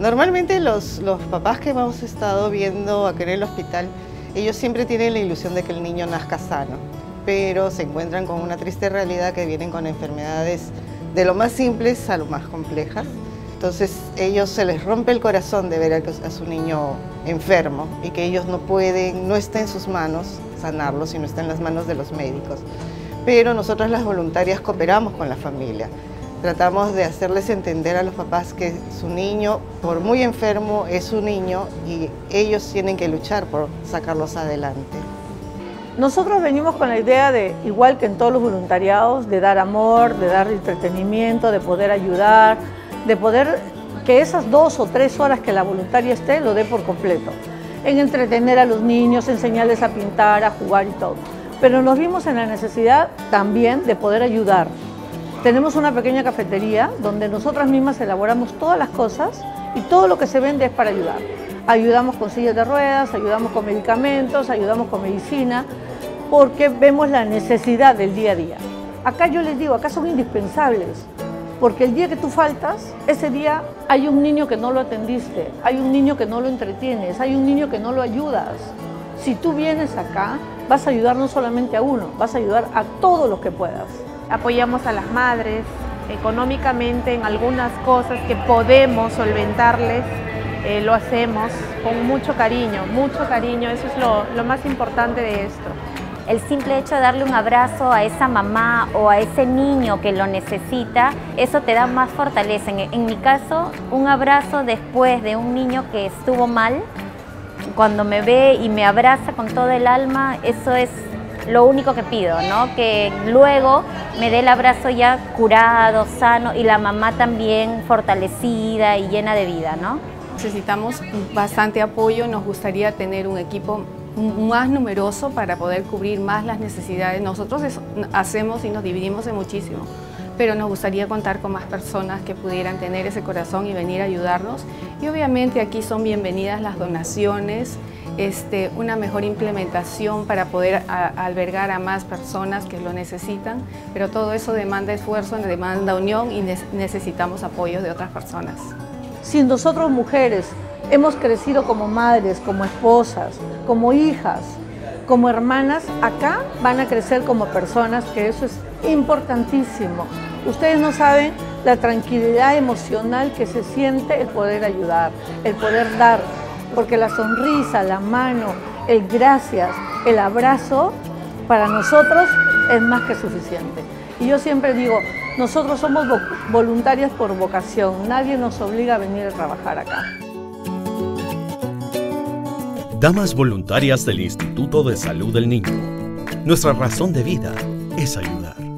Normalmente los, los papás que hemos estado viendo acá en el hospital, ellos siempre tienen la ilusión de que el niño nazca sano, pero se encuentran con una triste realidad que vienen con enfermedades de lo más simples a lo más complejas. Entonces ellos se les rompe el corazón de ver a, su niño enfermo y que ellos no pueden, no está en sus manos sanarlo, sino está en las manos de los médicos. Pero nosotros las voluntarias cooperamos con la familia. Tratamos de hacerles entender a los papás que su niño, por muy enfermo, es su niño y ellos tienen que luchar por sacarlos adelante. Nosotros venimos con la idea de, igual que en todos los voluntariados, de dar amor, de dar entretenimiento, de poder ayudar, de poder que esas dos o tres horas que la voluntaria esté lo dé por completo, en entretener a los niños, enseñarles a pintar, a jugar y todo. Pero nos vimos en la necesidad también de poder ayudar. Tenemos una pequeña cafetería donde nosotras mismas elaboramos todas las cosas y todo lo que se vende es para ayudar. Ayudamos con sillas de ruedas, ayudamos con medicamentos, ayudamos con medicina, porque vemos la necesidad del día a día. Acá yo les digo, acá son indispensables. Porque el día que tú faltas, ese día hay un niño que no lo atendiste, hay un niño que no lo entretienes, hay un niño que no lo ayudas. Si tú vienes acá, vas a ayudar no solamente a uno, vas a ayudar a todos los que puedas. Apoyamos a las madres económicamente en algunas cosas que podemos solventarles, eh, lo hacemos con mucho cariño, mucho cariño, eso es lo, más importante de esto el simple hecho de darle un abrazo a esa mamá o a ese niño que lo necesita, eso te da más fortaleza. En, mi caso, un abrazo después de un niño que estuvo mal, cuando me ve y me abraza con todo el alma, eso es lo único que pido, ¿no? Que luego me dé el abrazo ya curado, sano y la mamá también fortalecida y llena de vida, ¿no? Necesitamos bastante apoyo, nos gustaría tener un equipo más numeroso para poder cubrir más las necesidades. Nosotros hacemos y nos dividimos en muchísimo, pero nos gustaría contar con más personas que pudieran tener ese corazón y venir a ayudarnos. Y obviamente aquí son bienvenidas las donaciones, este, una mejor implementación para poder albergar a más personas que lo necesitan, pero todo eso demanda esfuerzo, demanda unión y necesitamos apoyo de otras personas. Si nosotros mujeres hemos crecido como madres, como esposas, como hijas, como hermanas, acá van a crecer como personas, que eso es importantísimo. Ustedes no saben la tranquilidad emocional que se siente el poder ayudar, el poder dar, porque la sonrisa, la mano, el gracias, el abrazo, para nosotros es más que suficiente. Y yo siempre digo, nosotros somos voluntarias por vocación, nadie nos obliga a venir a trabajar acá. Damas voluntarias del Instituto de Salud del Niño. Nuestra razón de vida es ayudar.